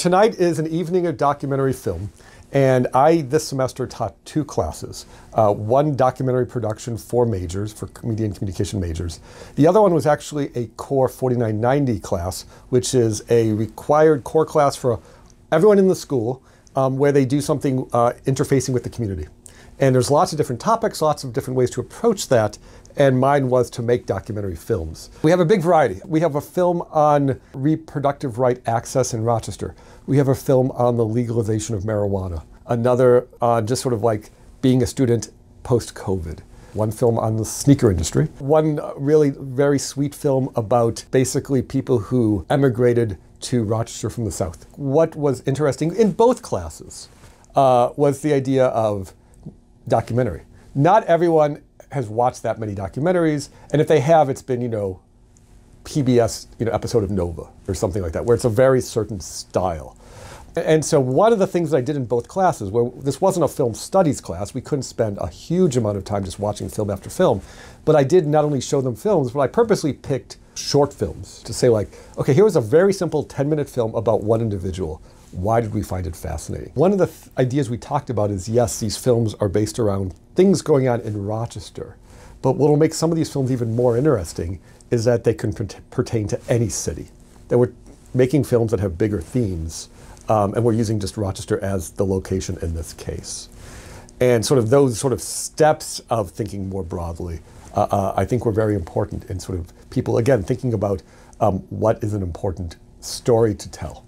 Tonight is an evening of documentary film, and I this semester taught two classes. Uh, one documentary production for majors, for media and communication majors. The other one was actually a core 4990 class, which is a required core class for everyone in the school um, where they do something uh, interfacing with the community. And there's lots of different topics, lots of different ways to approach that. And mine was to make documentary films. We have a big variety. We have a film on reproductive right access in Rochester. We have a film on the legalization of marijuana. Another on just sort of like being a student post COVID. One film on the sneaker industry. One really very sweet film about basically people who emigrated to Rochester from the South. What was interesting in both classes uh, was the idea of documentary. Not everyone has watched that many documentaries, and if they have, it's been, you know, PBS, you know, episode of Nova or something like that, where it's a very certain style. And so one of the things that I did in both classes, where this wasn't a film studies class, we couldn't spend a huge amount of time just watching film after film, but I did not only show them films, but I purposely picked short films to say like, okay, here was a very simple 10 minute film about one individual. Why did we find it fascinating? One of the th- ideas we talked about is yes, these films are based around things going on in Rochester. But what will make some of these films even more interesting is that they can pertain to any city. That we're making films that have bigger themes, um, and we're using just Rochester as the location in this case. And sort of those sort of steps of thinking more broadly, uh, uh, I think were very important in sort of people, again, thinking about um, what is an important story to tell.